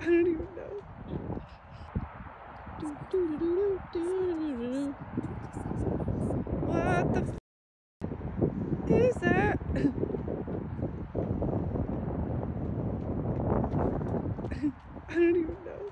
I don't even know. What the f is that? I don't even know.